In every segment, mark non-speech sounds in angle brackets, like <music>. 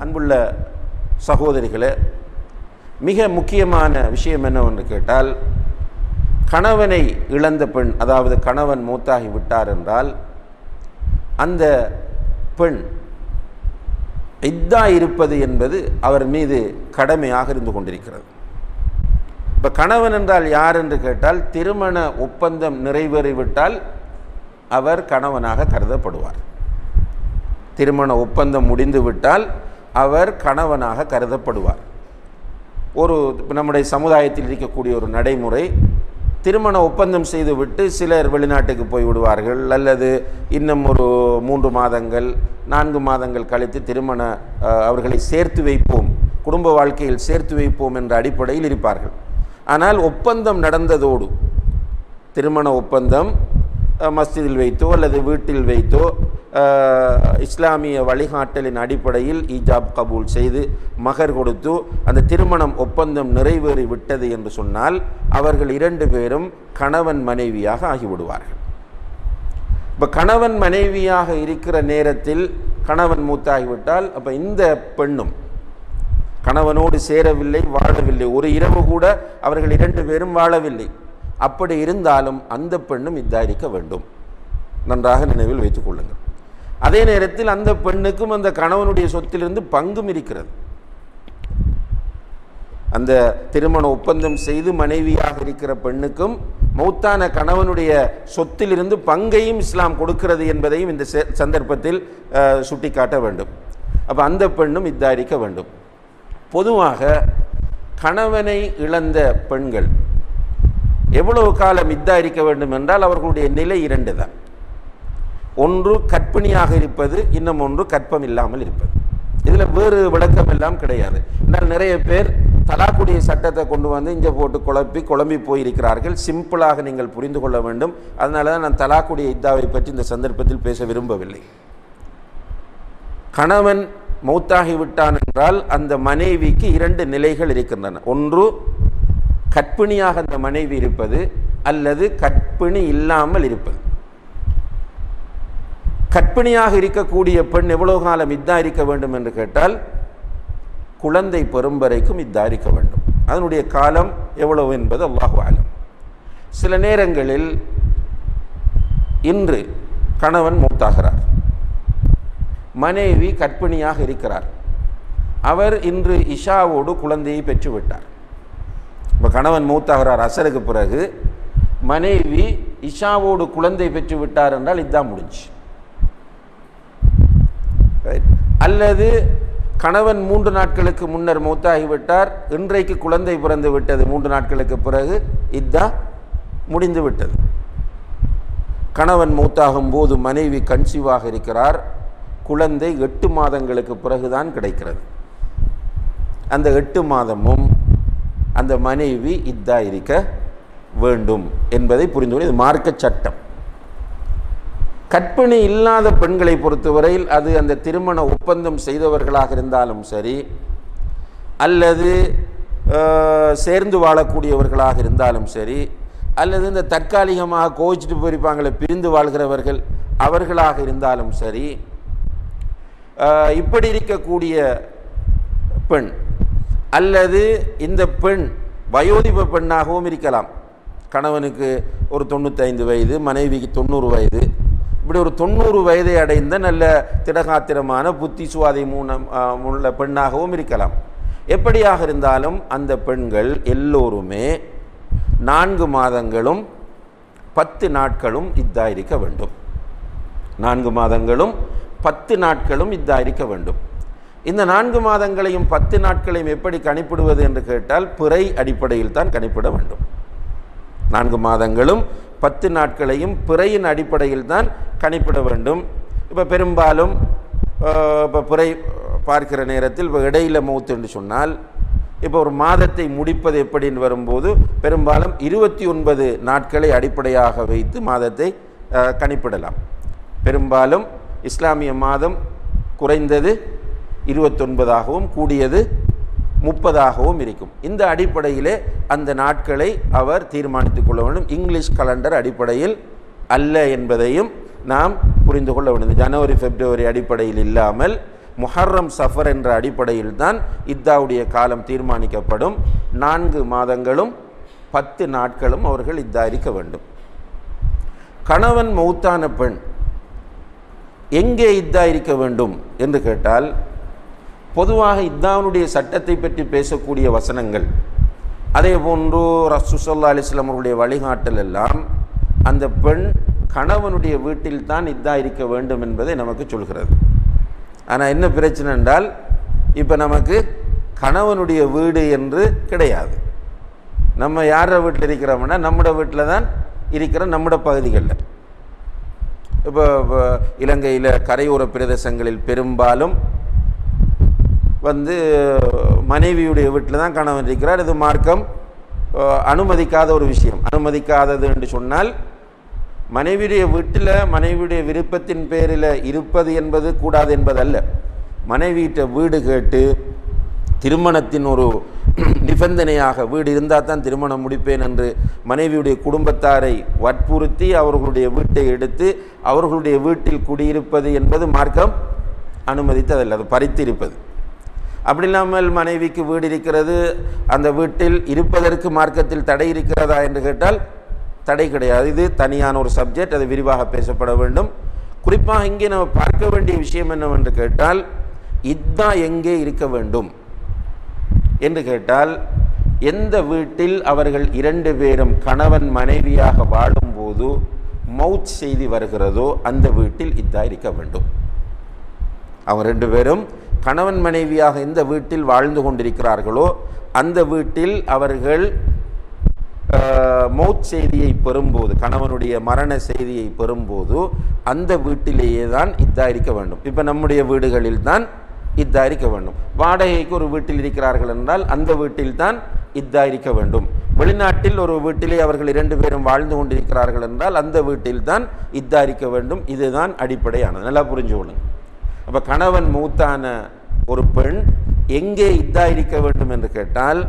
அன்புள்ள சகோதரிகளே மிக முக்கியமான விஷயம் என்னவென்று கேட்டால் கணவனை இழந்த பெண் அதாவது கணவன் மூத்தாகி விட்டார் என்றால் அந்த பெண் இத்தா இருப்பது என்பது அவர் மீது கடமையாக இருந்து கொண்டிருக்கிறது. இப்போ கணவன் என்றால் யார் என்று கேட்டால் திருமண ஒப்பந்தம் நிறைவேறிவிட்டால் அவர் கணவனாக கருதப்படுவார். திருமண ஒப்பந்தம் முடிந்துவிட்டால் அவர் கணவனாக கருதப்படுவார். ஒரு நம்முடைய சமுதாயத்தில் இருக்கக்கூடிய ஒரு நடைமுறை திருமண ஒப்பந்தம் செய்துவிட்டு சிலர் வெளிநாட்டுக்கு போய் விடுவார்கள். அல்லது இன்னும் ஒரு மூன்று மாதங்கள் நான்கு மாதங்கள் கழித்து திருமண அவர்களை சேர்த்து வைப்போம். குடும்ப வாழ்க்கையில் சேர்த்து வைப்போம் என்ற அடிப்படையில் இருப்பார்கள். ஆனால் ஒப்பந்தம் நடந்ததோடு திருமண ஒப்பந்தம் மஸ்ஜிதில் வைத்தோ அல்லது வீட்டில் வைத்தோ இஸ்லாமிய வழிகாட்டலின் அடிப்படையில் ஈஜாப் கபூல் செய்து மகர் கொடுத்து அந்த திருமணம் ஒப்பந்தம் நிறைவேறி விட்டது என்று சொன்னால் அவர்கள் இரண்டு பேரும் கணவன் மனைவியாக ஆகிவிடுவார்கள். இப்போ கணவன் மனைவியாக இருக்கிற நேரத்தில் கணவன் மூத்தாகிவிட்டால் அப்போ இந்த பெண்ணும் கணவனோடு சேரவில்லை வாழவில்லை. ஒரு இரவு கூட அவர்கள் இரண்டு பேரும் வாழவில்லை. அப்படி இருந்தாலும் அந்த பெண்ணும் இத்தாரிக்க வேண்டும். நன்றாக நினைவில் வைத்துக் கொள்ளுங்கள். அதே நேரத்தில் அந்த பெண்ணுக்கும் அந்த கணவனுடைய சொத்திலிருந்து பங்கும் இருக்கிறது. அந்த திருமண ஒப்பந்தம் செய்து மனைவியாக இருக்கிற பெண்ணுக்கும் மௌத்தான கணவனுடைய சொத்திலிருந்து பங்கையும் இஸ்லாம் கொடுக்கிறது என்பதையும் இந்த சந்தர்ப்பத்தில் சுட்டிக்காட்ட வேண்டும். அப்போ அந்த பெண்ணும் இத்தாரிக்க வேண்டும். பொதுவாக கணவனை இழந்த பெண்கள் எவ்வளவு காலம் இத்தாரிக்க வேண்டும் என்றால் அவர்களுடைய நிலை இரண்டு தான். ஒன்று கற்பிணியாக இருப்பது இன்னும் ஒன்று கற்பம் இல்லாமல் இருப்பது. இதில் வேறு விளக்கம் எல்லாம் கிடையாது. ஆனால் நிறைய பேர் தலாக்குடைய சட்டத்தை கொண்டு வந்து இங்கே போட்டு குழப்பி குழம்பி போயிருக்கிறார்கள். சிம்பிளாக நீங்கள் புரிந்து கொள்ள வேண்டும். அதனால தான் நான் தலாக்குடைய இத்தாவை பற்றி இந்த சந்தர்ப்பத்தில் பேச விரும்பவில்லை. கணவன் மௌத்தாகி விட்டான் என்றால் அந்த மனைவிக்கு இரண்டு நிலைகள் இருக்கின்றன. ஒன்று கற்பிணியாக அந்த மனைவி இருப்பது அல்லது கற்பிணி இல்லாமல் இருப்பது. கற்பிணியாக இருக்கக்கூடிய பெண் எவ்வளவு காலம் இத்தா இருக்க வேண்டும் என்று கேட்டால் குழந்தை பெறும் வரைக்கும் இத்தா இருக்க வேண்டும். அதனுடைய காலம் எவ்வளவு என்பது அல்லாஹு ஆலம் சில நேரங்களில் இன்று கணவன் மூத்தாகிறார். மனைவி கற்பிணியாக இருக்கிறார். அவர் இன்று இஷாவோடு குழந்தையை பெற்றுவிட்டார். இப்போ கணவன் மூத்தாகிறார் அசருக்கு பிறகு மனைவி இஷாவோடு குழந்தை பெற்று விட்டார் என்றால் இதுதான் முடிஞ்சு. அல்லது கணவன் மூன்று நாட்களுக்கு முன்னர் மூத்தாகிவிட்டார் இன்றைக்கு குழந்தை பிறந்து விட்டது மூன்று நாட்களுக்கு பிறகு இதா முடிந்து விட்டது. கணவன் மூத்தாகும் போது மனைவி கன்சீவாக இருக்கிறார் குழந்தை எட்டு மாதங்களுக்கு பிறகுதான் கிடைக்கிறது. அந்த எட்டு மாதமும் அந்த மனைவி இதாக இருக்க வேண்டும் என்பதை புரிந்து கொள்ள இது மார்க்க சட்டம். கற்பிணி இல்லாத பெண்களை பொறுத்தவரையில் அது அந்த திருமண ஒப்பந்தம் செய்தவர்களாக இருந்தாலும் சரி அல்லது சேர்ந்து வாழக்கூடியவர்களாக இருந்தாலும் சரி அல்லது இந்த தற்காலிகமாக கோவிச்சிட்டு போயிருப்பாங்களே பிரிந்து வாழ்கிறவர்கள் அவர்களாக இருந்தாலும் சரி இப்படி இருக்கக்கூடிய பெண் அல்லது இந்த பெண் வயோதிப பெண்ணாகவும் இருக்கலாம். கணவனுக்கு ஒரு தொண்ணூத்தைந்து வயது மனைவிக்கு தொண்ணூறு வயது. இப்படி ஒரு தொண்ணூறு வயதை அடைந்த நல்ல திடகாத்திரமான புத்தி சுவாதை மூலம் உள்ள பெண்ணாகவும் இருக்கலாம். எப்படியாக இருந்தாலும் அந்த பெண்கள் எல்லோருமே நான்கு மாதங்களும் பத்து நாட்களும் இதாக இருக்க வேண்டும். நான்கு மாதங்களும் பத்து நாட்களும் இதாக இருக்க வேண்டும். இந்த நான்கு மாதங்களையும் பத்து நாட்களையும் எப்படி கணிப்பிடுவது என்று கேட்டால் பிறை அடிப்படையில் தான் கணிப்பிட வேண்டும். நான்கு மாதங்களும் பத்து நாட்களையும் பிறையின் அடிப்படையில் தான் கணிப்பிட வேண்டும். இப்போ பெரும்பாலும் இப்போ பிறை பார்க்கிற நேரத்தில் இப்போ இடையில மௌத்து என்று சொன்னால் இப்போ ஒரு மாதத்தை முடிப்பது எப்படின்னு வரும்போது பெரும்பாலும் இருபத்தி ஒன்பது நாட்களை அடிப்படையாக வைத்து மாதத்தை கணிப்பிடலாம். பெரும்பாலும் இஸ்லாமிய மாதம் குறைந்தது இருபத்தொன்பதாகவும் கூடியது முப்பதாகவும் இருக்கும். இந்த அடிப்படையிலே அந்த நாட்களை அவர் தீர்மானித்துக் கொள்ள வேண்டும். இங்கிலீஷ் கலண்டர் அடிப்படையில் அல்ல என்பதையும் நாம் புரிந்து கொள்ள வேண்டும். ஜனவரி பிப்ரவரி அடிப்படையில் இல்லாமல் முஹர்ரம் சஃபர் என்ற அடிப்படையில் தான் இத்தாவுடைய காலம் தீர்மானிக்கப்படும். நான்கு மாதங்களும் பத்து நாட்களும் அவர்கள் இத்தா இருக்க வேண்டும். கணவன் மௌத்தான பெண் எங்கே இத்தா இருக்க வேண்டும் என்று கேட்டால் பொதுவாக இத்தாவுடைய சட்டத்தை பற்றி பேசக்கூடிய வசனங்கள். அதே போன்று ரசூசல்லா அலிஸ்லாம் அவருடைய வழிகாட்டல் எல்லாம் அந்த பெண் கணவனுடைய வீட்டில் தான் இத்தா இருக்க வேண்டும் என்பதை நமக்கு சொல்கிறது. ஆனால் என்ன பிரச்சனை என்றால் இப்போ நமக்கு கணவனுடைய வீடு என்று கிடையாது. நம்ம யார வீட்டில் இருக்கிறோம்னா நம்மட வீட்டில் தான் இருக்கிற நம்மட பகுதிகளில். இப்போ இலங்கையில் கரையோர பிரதேசங்களில் பெரும்பாலும் வந்து மனைவியுடைய வீட்டில் தான் கணவன் இருக்கிறார். இது மார்க்கம் அனுமதிக்காத ஒரு விஷயம். அனுமதிக்காதது என்று சொன்னால் மனைவியுடைய வீட்டில் மனைவியுடைய விருப்பத்தின் பேரில் இருப்பது என்பது கூடாது என்பதல்ல. மனைவியிட்ட வீடு கேட்டு திருமணத்தின் ஒரு <clears throat> நிபந்தனையாக வீடு இருந்தால் தான் திருமணம் முடிப்பேன் என்று மனைவியுடைய குடும்பத்தாரை வற்புறுத்தி அவர்களுடைய வீட்டை எடுத்து அவர்களுடைய வீட்டில் குடியிருப்பது என்பது மார்க்கம் அனுமதித்ததல்ல. அது பறித்து இருப்பது அப்படி இல்லாமல் மனைவிக்கு வீடு இருக்கிறது அந்த வீட்டில் இருப்பதற்கு மார்க்கத்தில் தடை இருக்கிறதா என்று கேட்டால் தடை கிடையாது. இது தனியான ஒரு சப்ஜெக்ட் அது விரிவாக பேசப்பட வேண்டும். குறிப்பாக இங்கே நம்ம பார்க்க வேண்டிய விஷயம் என்னவென்று கேட்டால் இத்தா எங்கே இருக்க வேண்டும்? என்று கேட்டால் எந்த வீட்டில் அவர்கள் இரண்டு பேரும் கணவன் மனைவியாக வாழும்போது மவுத் செய்தி வருகிறதோ அந்த வீட்டில் இத்தா இருக்க வேண்டும். அவங்க ரெண்டு பேரும் கணவன் மனைவியாக எந்த வீட்டில் வாழ்ந்து கொண்டிருக்கிறார்களோ அந்த வீட்டில் அவர்கள் மௌத் செய்தியை பெறும்போது கணவனுடைய மரண செய்தியை பெறும்போது அந்த வீட்டிலேயே தான் இத்தாரிக்க வேண்டும். இப்போ நம்முடைய வீடுகளில் தான் இத்தாரிக்க வேண்டும். வாடகைக்கு ஒரு வீட்டில் இருக்கிறார்கள் என்றால் அந்த வீட்டில் தான் இத்தா இருக்க வேண்டும். வெளிநாட்டில் ஒரு வீட்டிலே அவர்கள் இரண்டு பேரும் வாழ்ந்து கொண்டிருக்கிறார்கள் என்றால் அந்த வீட்டில் தான் இத்தா இருக்க வேண்டும். இதுதான் அடிப்படையானது. நல்லா புரிஞ்சு கொள்ளுங்கள் அப்போ கணவன் மூத்தான ஒரு பெண் எங்கே இதாயிருக்க இருக்க வேண்டும் என்று கேட்டால்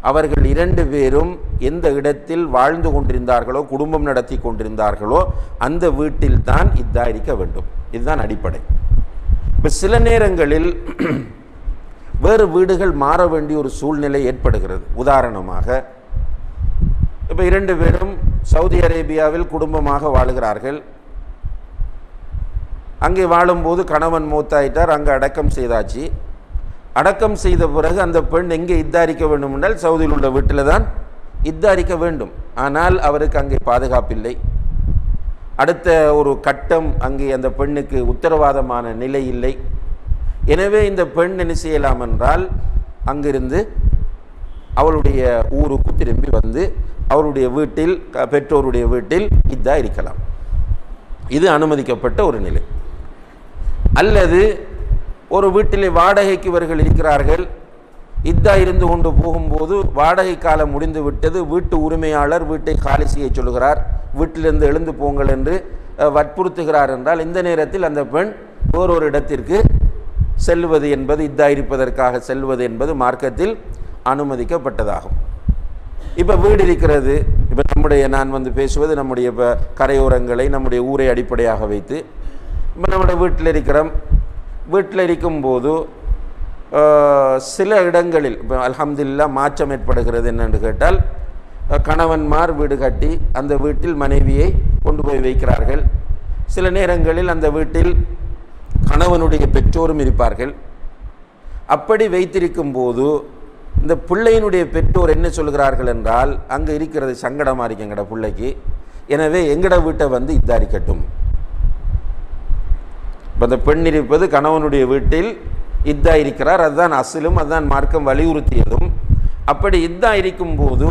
அவர்கள் இரண்டு பேரும் எந்த இடத்தில் வாழ்ந்து கொண்டிருந்தார்களோ குடும்பம் நடத்தி கொண்டிருந்தார்களோ அந்த வீட்டில்தான் தான் இருக்க வேண்டும். இதுதான் அடிப்படை. இப்போ சில நேரங்களில் <clears throat> வேறு வீடுகள் மாற வேண்டிய ஒரு சூழ்நிலை ஏற்படுகிறது. உதாரணமாக இப்போ இரண்டு பேரும் சவுதி அரேபியாவில் குடும்பமாக வாழுகிறார்கள். அங்கே வாழும்போது கணவன் மூத்தாயிட்டார் அங்கே அடக்கம் செய்தாச்சு. அடக்கம் செய்த பிறகு அந்த பெண் எங்கே இத்தாரிக்க வேண்டும் என்றால் சவுதியில் உள்ள வீட்டில் தான் இத்தாரிக்க வேண்டும். ஆனால் அவருக்கு அங்கே பாதுகாப்பில்லை. அடுத்த ஒரு கட்டம் அங்கே அந்த பெண்ணுக்கு உத்தரவாதமான நிலை இல்லை. எனவே இந்த பெண் என்ன செய்யலாம் என்றால் அங்கிருந்து அவளுடைய ஊருக்கு திரும்பி வந்து அவருடைய வீட்டில் பெற்றோருடைய வீட்டில் இதாக இருக்கலாம். இது அனுமதிக்கப்பட்ட ஒரு நிலை. அல்லது ஒரு வீட்டிலே வாடகைக்கு இவர்கள் இருக்கிறார்கள். இத்தா இருந்து கொண்டு போகும்போது வாடகை காலம் முடிந்து விட்டது. வீட்டு உரிமையாளர் வீட்டை காலி செய்ய சொல்கிறார் வீட்டிலிருந்து எழுந்து போங்கள் என்று வற்புறுத்துகிறார் என்றால் இந்த நேரத்தில் அந்த பெண் வேறொரு இடத்திற்கு செல்வது என்பது இத்தா இருப்பதற்காக செல்வது என்பது மார்க்கத்தில் அனுமதிக்கப்பட்டதாகும். இப்போ வீடு இருக்கிறது. இப்போ நம்முடைய நான் வந்து பேசுவது நம்முடைய இப்போ கரையோரங்களை நம்முடைய ஊரை அடிப்படையாக வைத்து இப்போ நம்முடைய வீட்டில் இருக்கிறோம் வீட்டில் இருக்கும்போது சில இடங்களில் இப்போ அலமதுல்லா மாற்றம் ஏற்படுகிறது என்னென்று கேட்டால் கணவன்மார் வீடு கட்டி அந்த வீட்டில் மனைவியை கொண்டு போய் வைக்கிறார்கள். சில நேரங்களில் அந்த வீட்டில் கணவனுடைய பெற்றோரும் இருப்பார்கள். அப்படி வைத்திருக்கும் போது இந்த பிள்ளையினுடைய பெற்றோர் என்ன சொல்கிறார்கள் என்றால் அங்கே இருக்கிறது சங்கடமாக இருக்கு எங்கட பிள்ளைக்கு. எனவே எங்கட வீட்டை வந்து இத்தாரிக்கட்டும் இப்போ அந்த பெண் இருப்பது கணவனுடைய வீட்டில் இத்தா இருக்கிறார். அதுதான் அசிலும் அதுதான் மார்க்கம் வலியுறுத்தியதும். அப்படி இத்தா இருக்கும்போது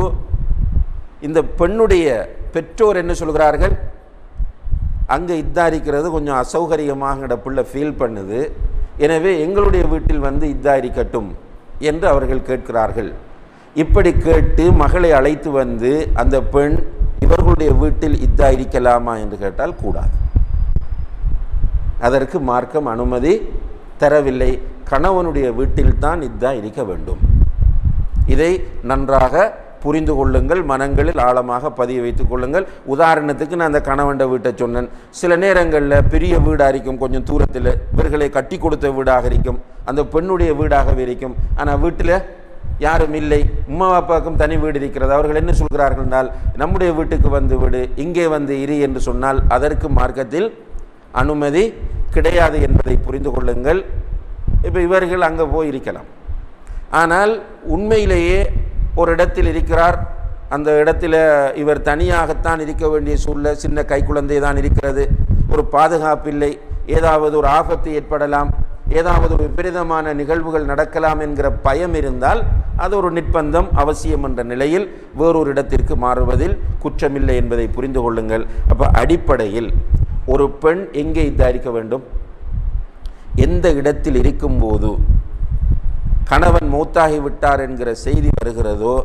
இந்த பெண்ணுடைய பெற்றோர் என்ன சொல்கிறார்கள்? அங்கே இத்தா இருக்கிறது கொஞ்சம் அசௌகரியமாக பிள்ளை ஃபீல் பண்ணுது. எனவே எங்களுடைய வீட்டில் வந்து இத்தா இருக்கட்டும் என்று அவர்கள் கேட்கிறார்கள். இப்படி கேட்டு மகளை அழைத்து வந்து அந்த பெண் இவர்களுடைய வீட்டில் இத்தா இருக்கலாமா என்று கேட்டால் கூடாது. அதற்கு மார்க்கம் அனுமதி தரவில்லை. கணவனுடைய வீட்டில்தான் இத்தா இருக்க வேண்டும். இதை நன்றாக புரிந்து கொள்ளுங்கள். மனங்களில் ஆழமாக பதிய வைத்துக் கொள்ளுங்கள். உதாரணத்துக்கு நான் அந்த கணவண்ட வீட்டை சொன்னேன். சில நேரங்களில் பெரிய வீடாக இருக்கும் கொஞ்சம் தூரத்தில் இவர்களை கட்டி கொடுத்த வீடாக இருக்கும் அந்த பெண்ணுடைய வீடாகவே இருக்கும். ஆனால் வீட்டில் யாரும் இல்லை. உம்மா அப்பாவுக்கும் தனி வீடு இருக்கிறது. அவர்கள் என்ன சொல்கிறார்கள் என்றால் நம்முடைய வீட்டுக்கு வந்து விடு இங்கே வந்து இரு என்று சொன்னால் அதற்கு மார்க்கத்தில் அனுமதி கிடையாது என்பதை புரிந்து கொள்ளுங்கள். இப்போ இவர்கள் அங்கே போய் இருக்கலாம் ஆனால் உண்மையிலேயே ஒரு இடத்தில் இருக்கிறார். அந்த இடத்துல இவர் தனியாகத்தான் இருக்க வேண்டிய சூழ்நிலை சின்ன கைக்குழந்தை தான் இருக்கிறது. ஒரு பாதுகாப்பில்லை ஏதாவது ஒரு ஆபத்து ஏற்படலாம். ஏதாவது ஒரு விபரீதமான நிகழ்வுகள் நடக்கலாம் என்கிற பயம் இருந்தால் அது ஒரு நிர்பந்தம் அவசியம் என்ற நிலையில் வேறொரு இடத்திற்கு மாறுவதில் குற்றமில்லை என்பதை புரிந்து கொள்ளுங்கள். அப்போ அடிப்படையில் ஒரு பெண் எங்கே இதாரிக்க வேண்டும்? எந்த இடத்தில் இருக்கும்போது கணவன் மூத்தாகி விட்டார் என்கிற செய்தி வருகிறதோ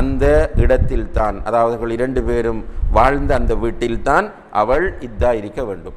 அந்த இடத்தில்தான் அதாவது அவர்கள் இரண்டு பேரும் வாழ்ந்த அந்த வீட்டில்தான் அவள் இதாக இருக்க வேண்டும்.